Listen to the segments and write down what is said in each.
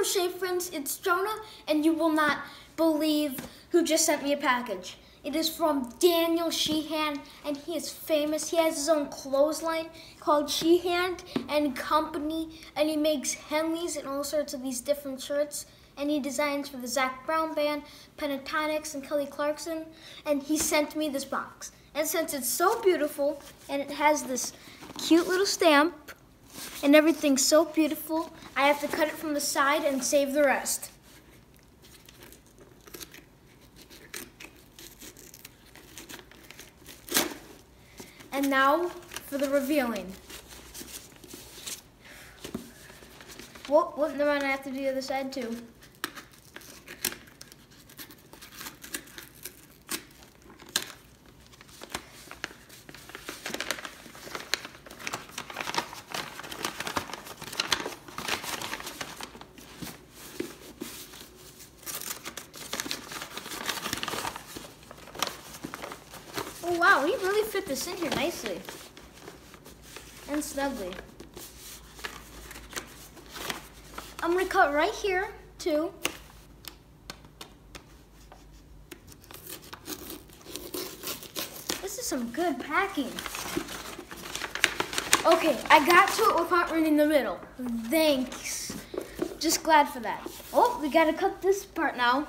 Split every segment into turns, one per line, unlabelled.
crochet friends, it's Jonah, and you will not believe who just sent me a package. It is from Daniel Sheehan, and he is famous. He has his own clothesline called Sheehan and Company, and he makes Henleys and all sorts of these different shirts. And he designs for the Zac Brown Band, Pentatonix, and Kelly Clarkson. And he sent me this box. And since it's so beautiful, and it has this cute little stamp, and everything's so beautiful, I have to cut it from the side and save the rest. And now for the revealing. Whoop, whoop, mind, I have to do the other side too. Oh wow, we really fit this in here nicely. And snugly. I'm gonna cut right here, too. This is some good packing. Okay, I got to it without running the middle. Thanks. Just glad for that. Oh, we gotta cut this part now.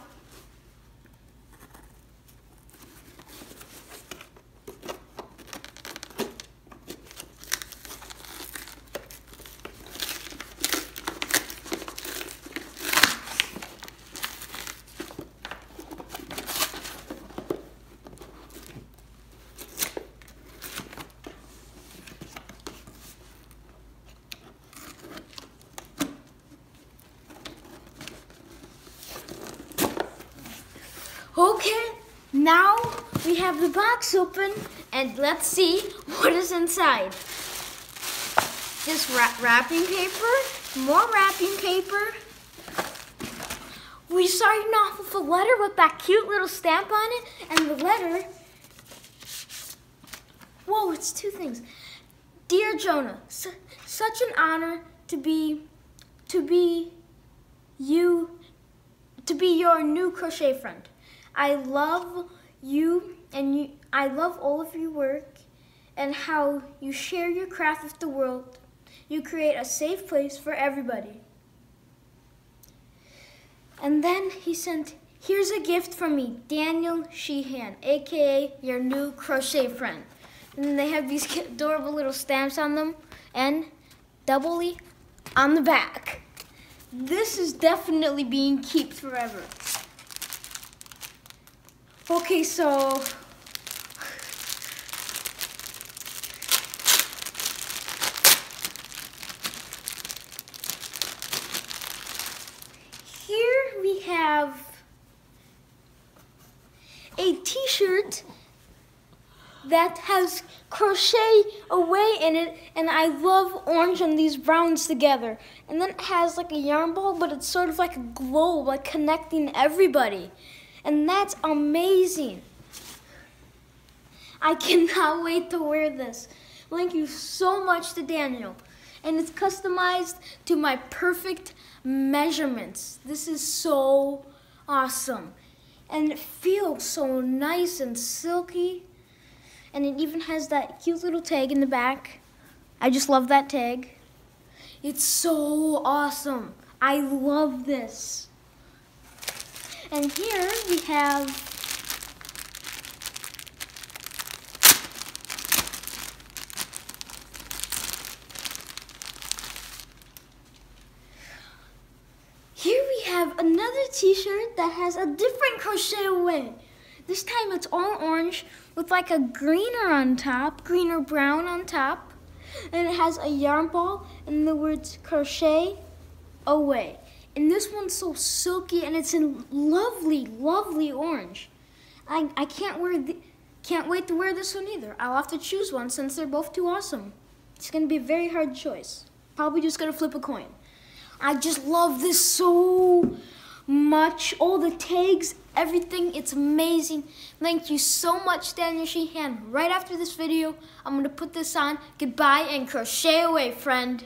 Okay, now we have the box open and let's see what is inside. This wra wrapping paper, more wrapping paper. We started off with a letter with that cute little stamp on it and the letter, whoa, it's two things. Dear Jonah, su such an honor to be, to be you, to be your new crochet friend. I love you and you, I love all of your work and how you share your craft with the world. You create a safe place for everybody. And then he sent, here's a gift from me, Daniel Sheehan, aka your new crochet friend. And they have these adorable little stamps on them and doubly on the back. This is definitely being kept forever. Okay, so here we have a t-shirt that has crochet away in it and I love orange and these browns together. And then it has like a yarn ball but it's sort of like a globe like connecting everybody and that's amazing. I cannot wait to wear this. Thank you so much to Daniel. And it's customized to my perfect measurements. This is so awesome. And it feels so nice and silky. And it even has that cute little tag in the back. I just love that tag. It's so awesome. I love this. And here we have Here we have another t-shirt that has a different crochet away. This time it's all orange with like a greener on top, greener brown on top. And it has a yarn ball and the words crochet away. And this one's so silky and it's in lovely, lovely orange. I, I can't wear the, can't wait to wear this one either. I'll have to choose one since they're both too awesome. It's gonna be a very hard choice. Probably just gonna flip a coin. I just love this so much. All the tags, everything, it's amazing. Thank you so much, Daniel Sheehan. Right after this video, I'm gonna put this on. Goodbye and crochet away, friend.